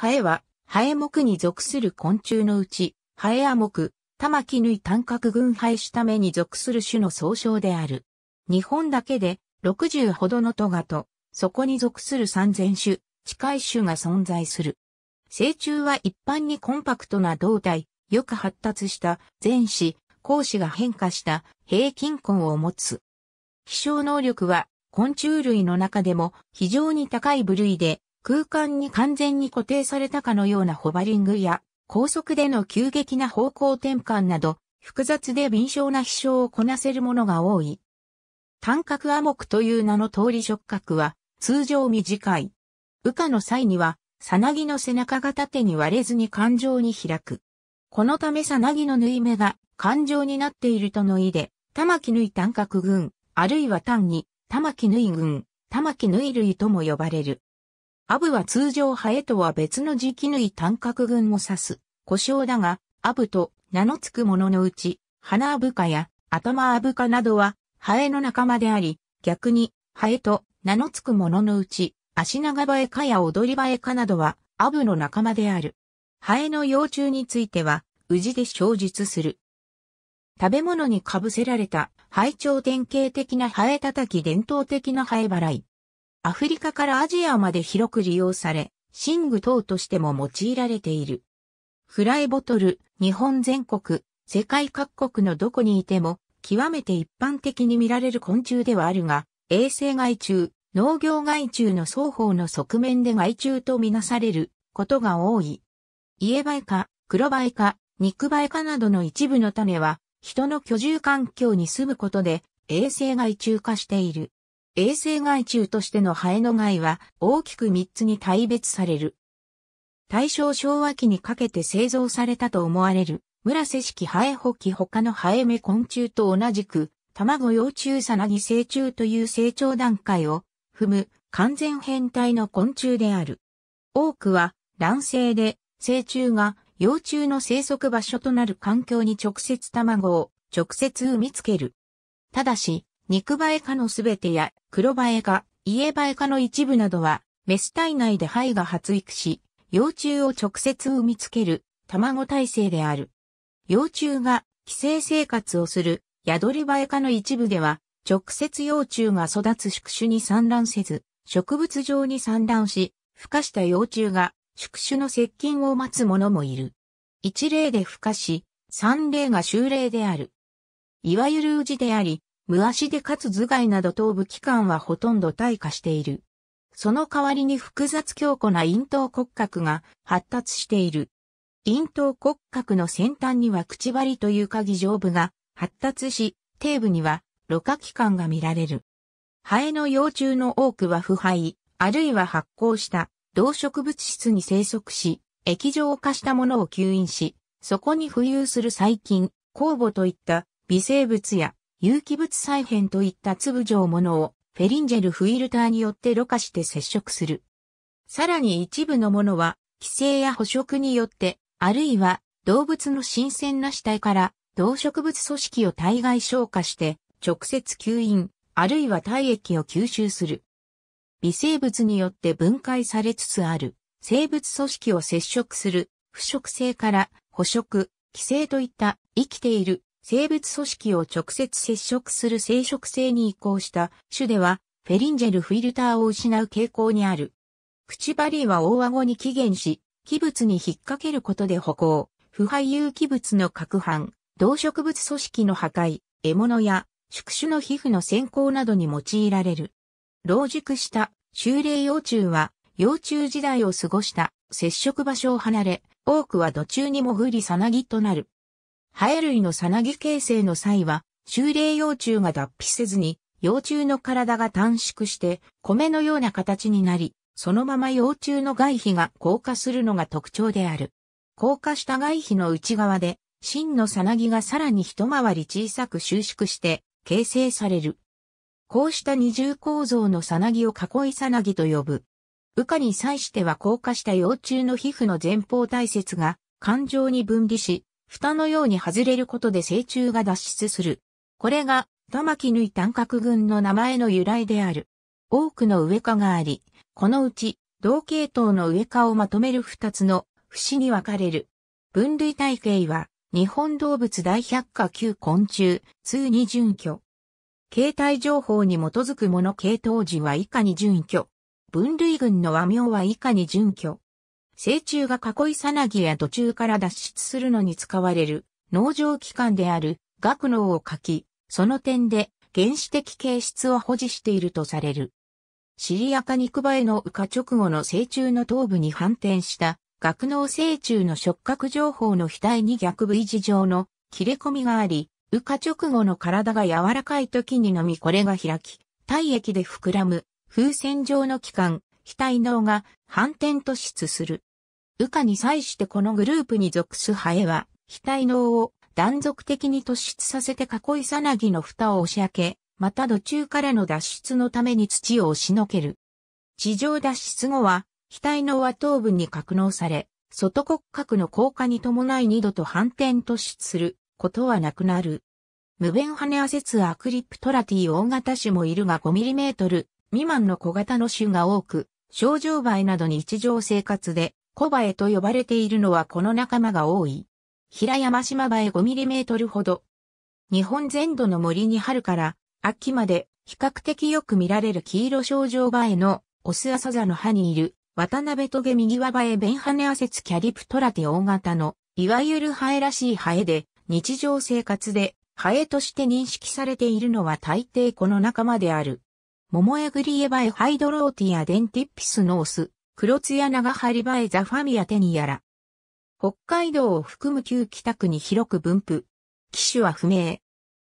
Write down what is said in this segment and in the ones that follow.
ハエは、ハエ目に属する昆虫のうち、ハエア目、玉木縫い単角群ハエシタメに属する種の総称である。日本だけで60ほどのトガと、そこに属する3000種、近い種が存在する。成虫は一般にコンパクトな胴体、よく発達した前肢、後肢が変化した平均根を持つ。飛翔能力は昆虫類の中でも非常に高い部類で空間に完全に固定されたかのようなホバリングや高速での急激な方向転換など複雑で敏捷な飛翔をこなせるものが多い。単角アモクという名の通り触覚は通常短い。羽化の際には、さなぎの背中が縦に割れずに感情に開く。このためさなぎの縫い目が感情になっているとの意で、玉木縫い単角群、あるいは単に、玉木縫い群、玉木縫い類とも呼ばれる。アブは通常ハエとは別の磁気縫い単角群を指す。故障だが、アブと名の付くもののうち、花アブカや頭アブカなどはハエの仲間であり、逆にハエと名の付くもののうち、足長バエカや踊りバエカなどはアブの仲間である。ハエの幼虫については、宇治で小述する。食べ物に被せられた肺頂典型的なハエ叩き伝統的なハエ払い。アフリカからアジアまで広く利用され、寝具等としても用いられている。フライボトル、日本全国、世界各国のどこにいても、極めて一般的に見られる昆虫ではあるが、衛生害虫、農業害虫の双方の側面で害虫とみなされることが多い。イエバイカ、黒バイカ、肉バイカなどの一部の種は、人の居住環境に住むことで衛生害虫化している。衛生害虫としてのハエの害は大きく3つに大別される。大正昭和期にかけて製造されたと思われる村瀬式ハエホキ他のハエ目昆虫と同じく卵幼虫さなぎ成虫という成長段階を踏む完全変態の昆虫である。多くは卵性で成虫が幼虫の生息場所となる環境に直接卵を直接産みつける。ただし、肉バエ科のすべてや黒バエ科、イエバエ科の一部などは、メス体内で肺が発育し、幼虫を直接産みつける卵体制である。幼虫が寄生生活をする宿りバエ科の一部では、直接幼虫が育つ宿主に産卵せず、植物上に産卵し、孵化した幼虫が宿主の接近を待つ者もいる。一例で孵化し、三例が修例である。いわゆる宇治であり、無足でかつ頭蓋など頭部器官はほとんど退化している。その代わりに複雑強固な咽頭骨格が発達している。咽頭骨格の先端には口張りという鍵上部が発達し、底部にはろ過器官が見られる。ハエの幼虫の多くは腐敗、あるいは発酵した動植物質に生息し、液状化したものを吸引し、そこに浮遊する細菌、酵母といった微生物や有機物再編といった粒状ものをフェリンジェルフィルターによってろ過して接触する。さらに一部のものは、寄生や捕食によって、あるいは動物の新鮮な死体から動植物組織を体外消化して直接吸引、あるいは体液を吸収する。微生物によって分解されつつある生物組織を接触する腐食性から捕食、寄生といった生きている生物組織を直接接触する生殖性に移行した種ではフェリンジェルフィルターを失う傾向にある。口張りは大顎に起源し、器物に引っ掛けることで歩行、腐敗有機物の攪拌、動植物組織の破壊、獲物や宿主の皮膚の先行などに用いられる。老熟した修霊幼虫は幼虫時代を過ごした接触場所を離れ、多くは土中に潜りさなぎとなる。ハエ類のさなぎ形成の際は、修霊幼虫が脱皮せずに、幼虫の体が短縮して米のような形になり、そのまま幼虫の外皮が硬化するのが特徴である。硬化した外皮の内側で、真のさなぎがさらに一回り小さく収縮して形成される。こうした二重構造のさなぎを囲いさなぎと呼ぶ。羽化に際しては硬化した幼虫の皮膚の前方体節が感情に分離し、蓋のように外れることで成虫が脱出する。これが、玉木縫い単角群の名前の由来である。多くの植化があり、このうち、同系統の上化をまとめる二つの節に分かれる。分類体系は、日本動物大百科旧昆虫、通に準拠。形態情報に基づくもの系統時は以下に準拠。分類群の和名は以下に準拠。成虫が囲いさなぎや土中から脱出するのに使われる農場器官である学能を書き、その点で原始的形質を保持しているとされる。シリアカ肉バエの羽化直後の成虫の頭部に反転した学能成虫の触覚情報の額に逆 V 字状の切れ込みがあり、羽化直後の体が柔らかい時にのみこれが開き、体液で膨らむ風船状の器官、額脳が反転突出する。羽化に際してこのグループに属すハエは、額脳を断続的に突出させて囲いさなぎの蓋を押し開け、また土中からの脱出のために土を押しのける。地上脱出後は、額脳は頭部に格納され、外骨格の降下に伴い二度と反転突出することはなくなる。無弁羽アセツアクリプトラティ大型種もいるが 5mm 未満の小型の種が多く、症状梅などに日常生活で小バエと呼ばれているのはこの仲間が多い。平山島バエ 5mm ほど。日本全土の森に春から秋まで比較的よく見られる黄色症状バエのオスアサザの葉にいる渡辺トゲ右輪バエベンハネアセツキャリプトラテ大型のいわゆるハエらしいハエで日常生活でハエとして認識されているのは大抵この仲間である。モモエグリイエバエ Hydrotaea dentipes ノース、黒ツヤナガハリバエ Zophomyia temula。北海道を含む旧北区に広く分布。寄主は不明。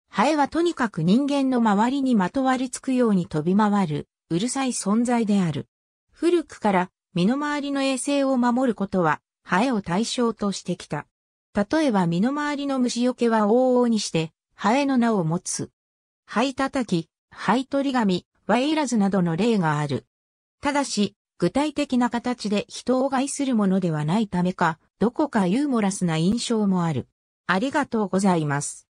ハエはとにかく人間の周りにまとわりつくように飛び回る、うるさい存在である。古くから身の回りの衛生を守ることは、ハエを対象としてきた。例えば身の回りの虫除けは往々にして、ハエの名を持つ。ハイ叩き、ハイ取り紙、ワイラズなどの例がある。ただし、具体的な形で人を害するものではないためか、どこかユーモラスな印象もある。ありがとうございます。